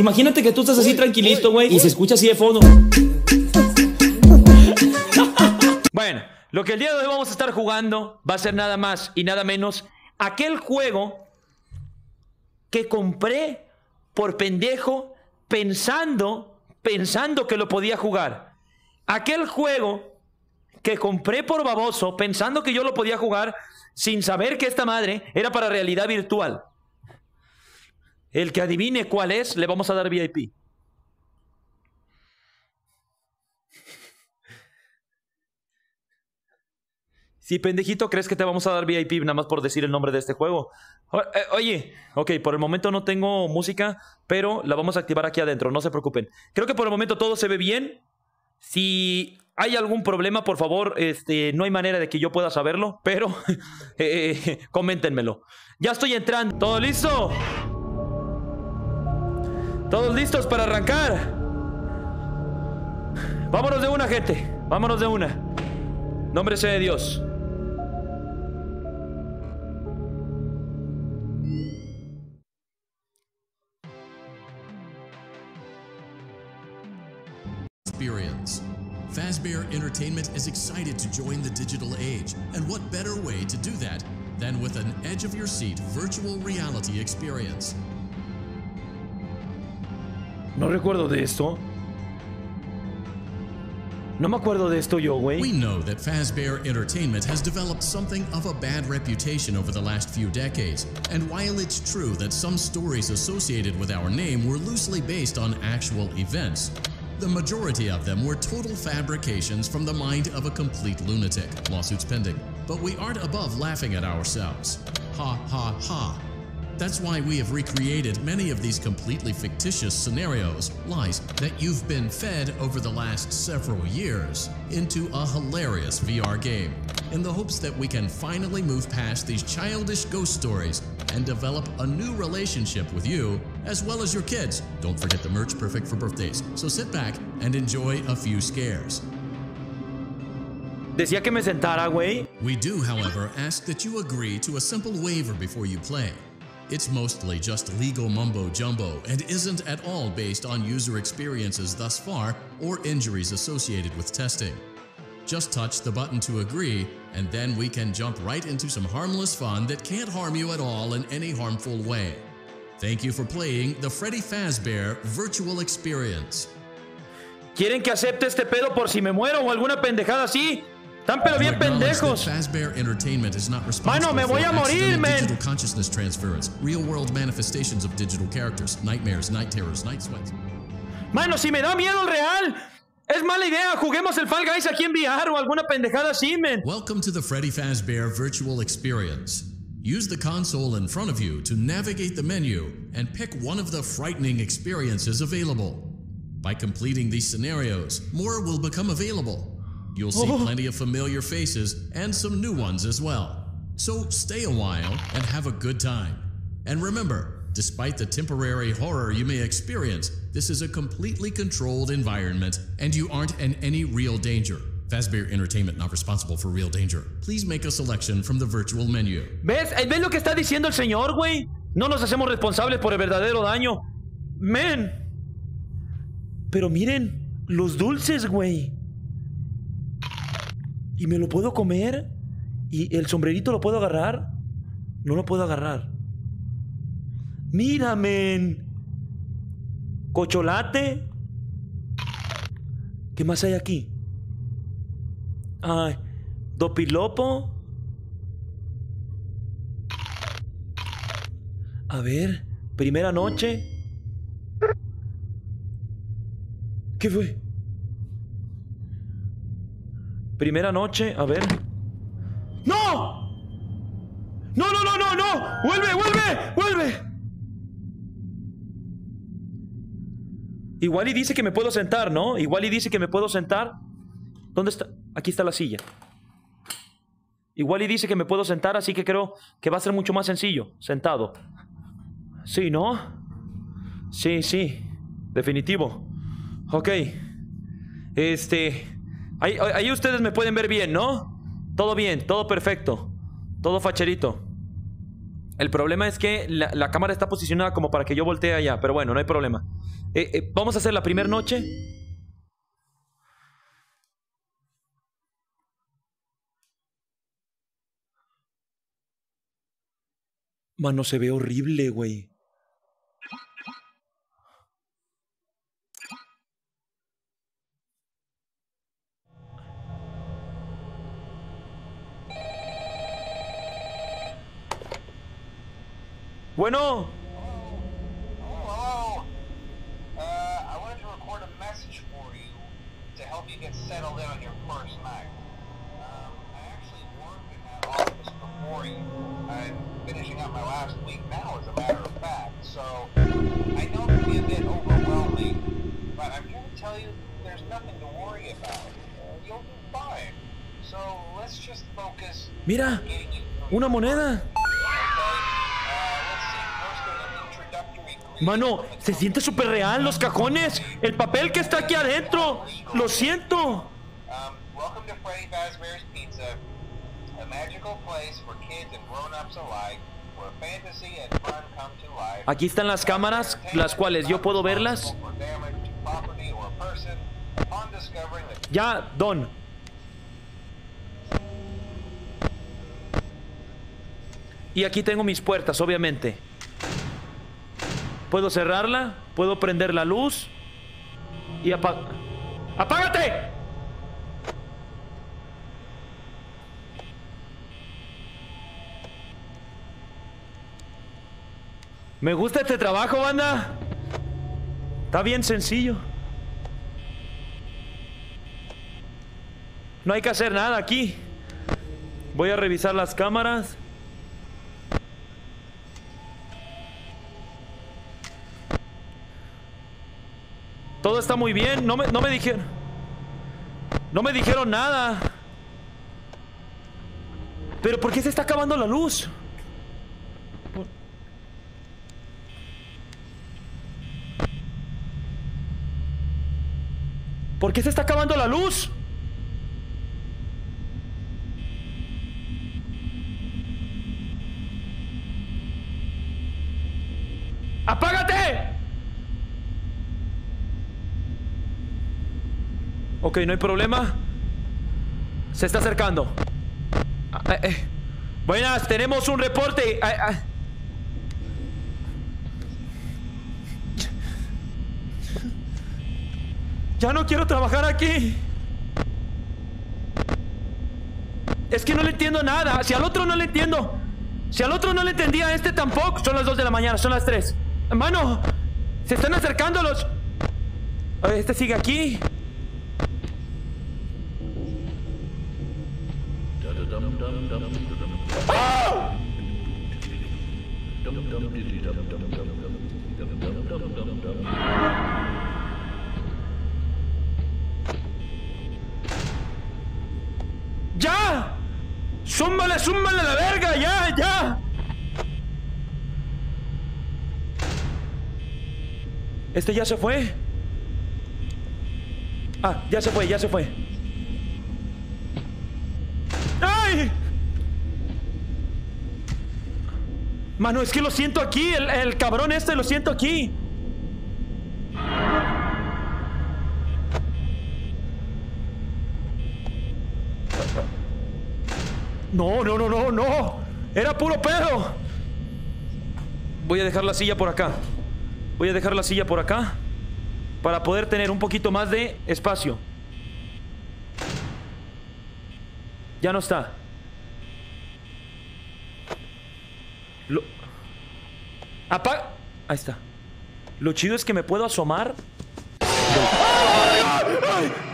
Imagínate que tú estás así tranquilito, güey, y se escucha así de fondo. Bueno, lo que el día de hoy vamos a estar jugando va a ser nada más y nada menos aquel juego que compré por pendejo pensando, pensando que lo podía jugar. Aquel juego que compré por baboso pensando que yo lo podía jugar sin saber que esta madre era para realidad virtual. El que adivine cuál es, le vamos a dar VIP. Si pendejito crees que te vamos a dar VIP nada más por decir el nombre de este juego. Eh, oye, ok, por el momento no tengo música, pero la vamos a activar aquí adentro, no se preocupen. Creo que por el momento todo se ve bien. Si hay algún problema, por favor, este, no hay manera de que yo pueda saberlo, pero eh, coméntenmelo. Ya estoy entrando. ¿Todo listo? ¿Todos listos para arrancar? Vámonos de una, gente. Vámonos de una. Nombre sea de Dios. Experience. Fazbear Entertainment is excited to join the digital age, and what better way to do that than with an edge of your seat virtual reality experience? No recuerdo de esto. No me acuerdo de esto yo, güey. We know that Fazbear Entertainment has developed something of a bad reputation over the last few decades, and while it's true that some stories associated with our name were loosely based on actual events, the majority of them were total fabrications from the mind of a complete lunatic. Lawsuits pending. But we aren't above laughing at ourselves. Ha ha ha. That's why we have recreated many of these completely fictitious scenarios, lies that you've been fed over the last several years, into a hilarious VR game, in the hopes that we can finally move past these childish ghost stories and develop a new relationship with you, as well as your kids. Don't forget the merch perfect for birthdays, so sit back and enjoy a few scares. Decía que me sentara, güey. We do, however, ask that you agree to a simple waiver before you play. It's mostly just legal mumbo jumbo and isn't at all based on user experiences thus far or injuries associated with testing. Just touch the button to agree, and then we can jump right into some harmless fun that can't harm you at all in any harmful way. Thank you for playing the Freddy Fazbear Virtual Experience. ¿Quieren que acepte este pedo por si me muero o alguna pendejada así? Están pero bien pendejos. Fazbear Entertainment is not responsible Mano, me voy a morir, man. consciousness transference, real-world manifestations of digital characters, nightmares, night terrors, night sweats. Mano, si me da miedo el real, es mala idea. Juguemos el Fall Guys aquí en VR o alguna pendejada así, man. Welcome to the Freddy Fazbear Virtual Experience. Use the console in front of you to navigate the menu and pick one of the frightening experiences available. By completing these scenarios, more will become available. You'll see oh. plenty of familiar faces and some new ones as well. So stay a while and have a good time. And remember, despite the temporary horror you may experience, this is a completely controlled environment and you aren't in any real danger. Fazbear Entertainment not responsible for real danger. Please make a selection from the virtual menu. ¿Ves? ¿Ves lo que está diciendo el señor, güey? No nos hacemos responsables por el verdadero daño. Men. Pero miren, los dulces, güey. ¿Y me lo puedo comer? ¿Y el sombrerito lo puedo agarrar? No lo puedo agarrar. Mira, men. Cocholate. ¿Qué más hay aquí? Ay, dopilopo. A ver, primera noche. ¿Qué fue? Primera noche, a ver. ¡No! ¡No, no, no, no, no! ¡Vuelve, vuelve, vuelve! Igual y dice que me puedo sentar, ¿no? Igual y dice que me puedo sentar. ¿Dónde está? Aquí está la silla. Igual y dice que me puedo sentar, así que creo que va a ser mucho más sencillo, sentado. Sí, ¿no? Sí, sí, definitivo. Ok. Este... Ahí, ahí ustedes me pueden ver bien, ¿no? Todo bien, todo perfecto. Todo facherito. El problema es que la, cámara está posicionada como para que yo voltee allá, pero bueno, no hay problema. Eh, eh, vamos a hacer la primera noche. Mano, se ve horrible, güey. Focus mira, una moneda. Mano, se siente súper real los cajones. El papel que está aquí adentro. Lo siento. Um. Aquí están las cámaras, las cuales yo puedo verlas. Ya, Don. Y aquí tengo mis puertas, obviamente. Puedo cerrarla, puedo prender la luz y apagar. ¡Apágate! Me gusta este trabajo, banda. Está bien sencillo. No hay que hacer nada aquí. Voy a revisar las cámaras. Todo está muy bien. No me, no me dijeron. No me dijeron nada. Pero ¿por qué se está acabando la luz? Por- ¿Por qué se está acabando la luz? ¡Apágate! Ok, no hay problema. Se está acercando. Ah, eh, eh. Buenas, tenemos un reporte. Ah, ah. Ya no quiero trabajar aquí. Es que no le entiendo nada. Si al otro no le entiendo. Si al otro no le entendía, a este tampoco. Son las 2 de la mañana, son las 3. Hermano, se están acercando los... Este sigue aquí. ¡Súmale, súmale la verga! ¡Ya, ya! Este ya se fue. Ah, ya se fue, ya se fue. ¡Ay! Mano, es que lo siento aquí. El, el cabrón este lo siento aquí. No, no, no, no, no. Era puro pedo. Voy a dejar la silla por acá. Voy a dejar la silla por acá. Para poder tener un poquito más de espacio. Ya no está. Lo... Apaga. Ahí está. Lo chido es que me puedo asomar. ¡Ay, ay, ay!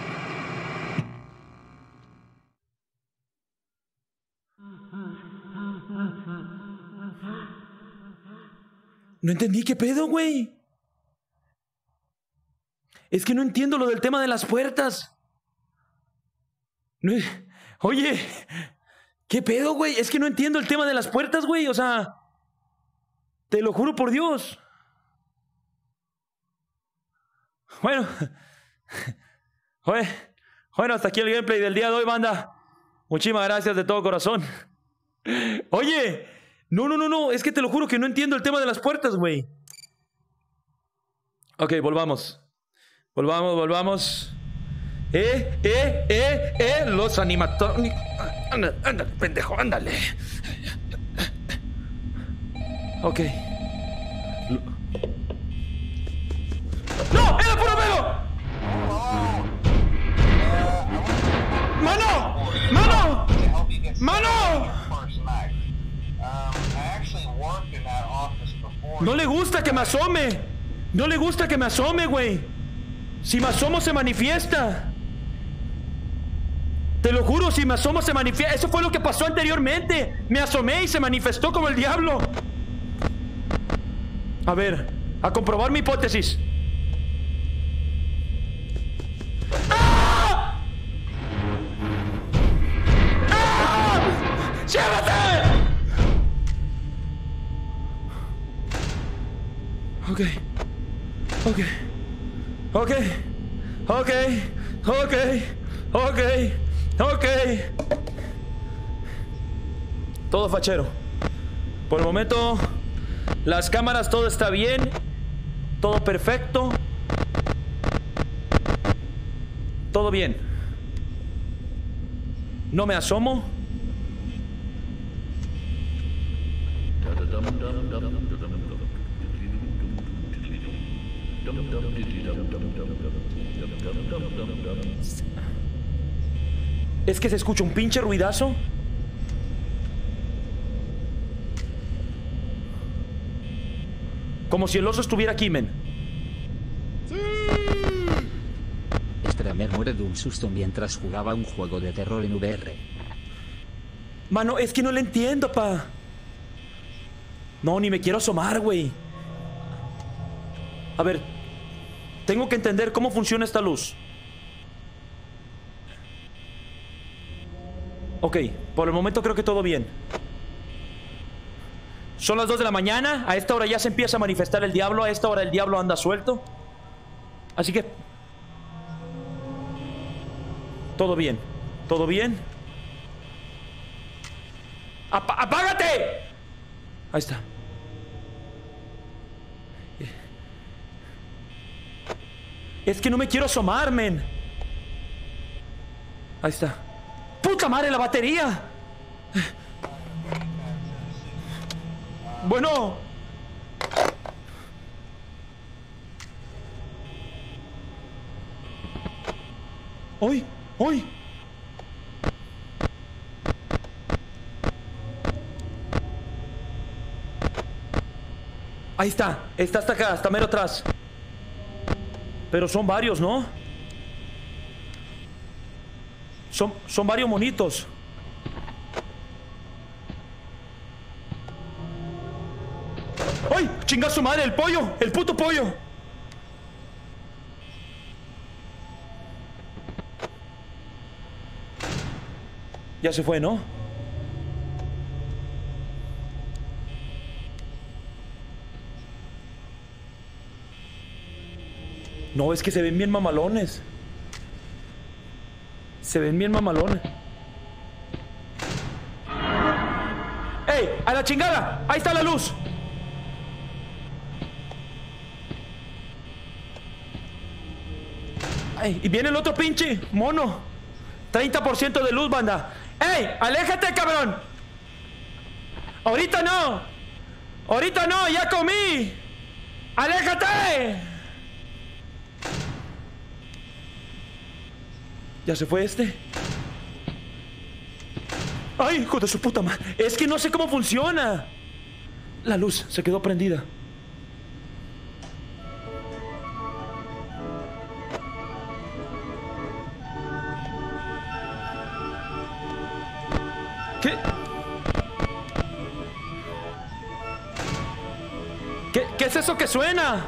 No entendí qué pedo, güey. Es que no entiendo lo del tema de las puertas. No- Oye, ¿qué pedo, güey? Es que no entiendo el tema de las puertas, güey. O sea, te lo juro por Dios. Bueno, bueno, hasta aquí el gameplay del día de hoy, banda. Muchísimas gracias de todo corazón. Oye, No, no, no, no. Es que te lo juro que no entiendo el tema de las puertas, güey. Ok, volvamos. Volvamos, volvamos. Eh, eh, eh, eh. Los animatónicos. Ándale, ándale, pendejo, ándale. Ok. No le gusta que me asome. No le gusta que me asome, güey. Si me asomo se manifiesta. Te lo juro, si me asomo se manifiesta. Eso fue lo que pasó anteriormente. Me asomé y se manifestó como el diablo. A ver, a comprobar mi hipótesis. Ok. Ok. Ok. Ok. Ok. Ok. Todo fachero. Por el momento, las cámaras, todo está bien. Todo perfecto. Todo bien. No me asomo. Es que se escucha un pinche ruidazo. Como si el oso estuviera aquí, men. Stramer muere de un susto mientras jugaba un juego de terror en VR. Mano, es que no le entiendo, pa. No, ni me quiero asomar, güey. A ver, tengo que entender cómo funciona esta luz. Ok, por el momento creo que todo bien. Son las 2 de la mañana, a esta hora ya se empieza a manifestar el diablo, a esta hora el diablo anda suelto. Así que... Todo bien, todo bien. ¡Apa- ¡Apágate! Ahí está. Es que no me quiero asomar, men. Ahí está. ¡Puta madre, la batería! Bueno. ¡Hoy! ¡Hoy! Ahí está, está hasta acá, hasta mero atrás. Pero son varios, ¿no? Son, son varios monitos. ¡Ay! ¡Chinga su madre! ¡El pollo! ¡El puto pollo! Ya se fue, ¿no? No, es que se ven bien mamalones. Se ven bien mamalones. ¡Ey! ¡A la chingada! ¡Ahí está la luz! ¡Ay! Y viene el otro pinche mono. 30% de luz, banda. ¡Ey! ¡Aléjate, cabrón! ¡Ahorita no! ¡Ahorita no! ¡Ya comí! ¡Aléjate! ¿Ya se fue este? ¡Ay, hijo de su puta madre! Es que no sé cómo funciona. La luz se quedó prendida. ¿Qué? ¿Qué, qué es eso que suena?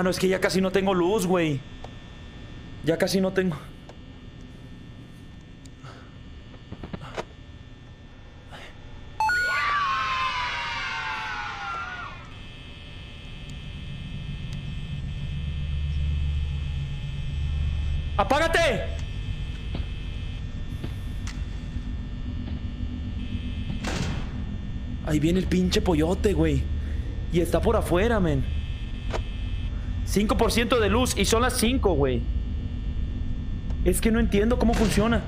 Mano, es que ya casi no tengo luz, güey. Ya casi no tengo. ¡Apágate! Ahí viene el pinche pollote, güey. Y está por afuera, men. 5% de luz y son las 5, güey. Es que no entiendo cómo funciona.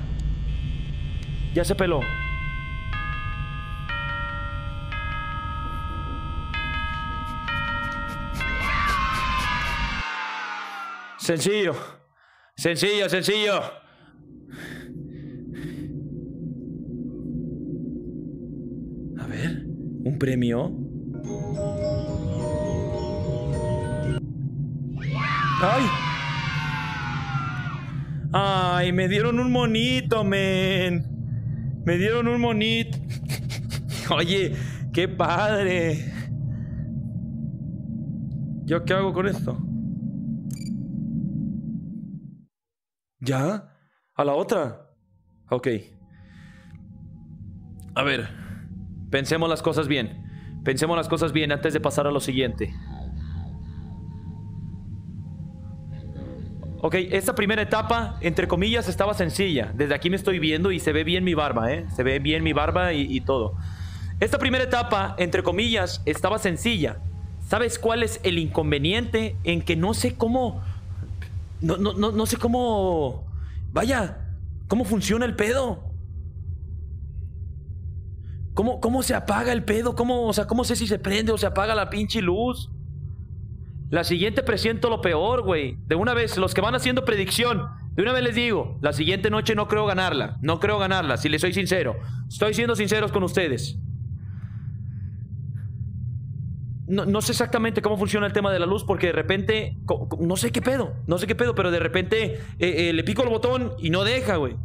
Ya se peló. Sencillo. Sencillo, sencillo. A ver, un premio. ¡Ay! ¡Ay! Me dieron un monito, men. Me dieron un monito. Oye, qué padre. ¿Yo qué hago con esto? ¿Ya? ¿A la otra? Ok. A ver, pensemos las cosas bien. Pensemos las cosas bien antes de pasar a lo siguiente. Ok, esta primera etapa, entre comillas, estaba sencilla. Desde aquí me estoy viendo y se ve bien mi barba, ¿eh? Se ve bien mi barba y, y todo. Esta primera etapa, entre comillas, estaba sencilla. ¿Sabes cuál es el inconveniente? En que no sé cómo... No, no, no, no sé cómo... Vaya, ¿cómo funciona el pedo? ¿Cómo, ¿Cómo se apaga el pedo? ¿Cómo, o sea, ¿cómo sé si se prende o se apaga la pinche luz? La siguiente presiento lo peor, güey. De una vez, los que van haciendo predicción, de una vez les digo, la siguiente noche no creo ganarla. No creo ganarla, si les soy sincero. Estoy siendo sinceros con ustedes. No, sé exactamente cómo funciona el tema de la luz porque de repente, no sé qué pedo, no sé qué pedo, pero de repente eh, eh, le pico el botón y no deja, güey.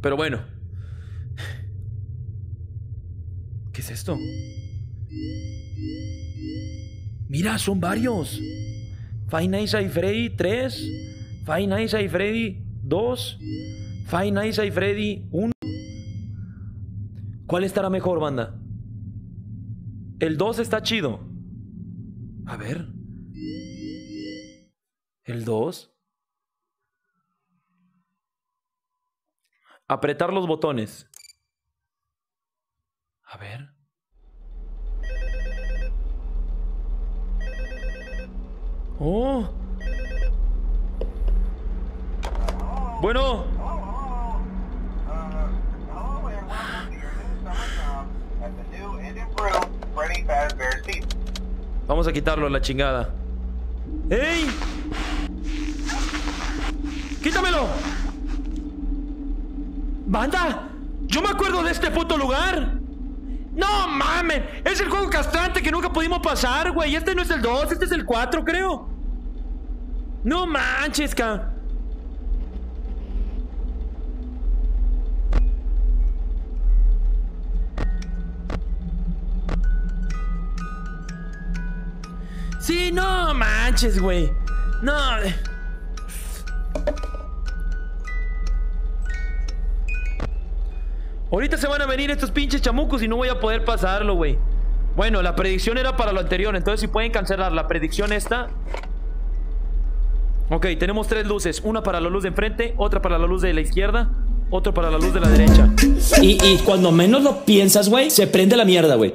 Pero bueno. ¿Qué es esto? Mira, son varios. Five Nights at Freddy 3, Five Nights at Freddy 2, Five Nights at Freddy 1. ¿Cuál estará mejor, banda? El 2 está chido. A ver. El 2. Apretar los botones. A ver. Oh. Bueno. Vamos a quitarlo la chingada. ¡Ey! ¡Quítamelo! ¡Banda! ¡Yo me acuerdo de este puto lugar! ¡No mames! Es el juego castrante que nunca pudimos pasar, güey. Este no es el 2, este es el 4, creo. No manches, ca. Sí, no manches, güey. No. Ahorita se van a venir estos pinches chamucos y no voy a poder pasarlo, güey. Bueno, la predicción era para lo anterior, entonces si pueden cancelar la predicción esta. Ok, tenemos tres luces. Una para la luz de enfrente, otra para la luz de la izquierda, otra para la luz de la derecha. Y, y cuando menos lo piensas, güey, se prende la mierda, güey.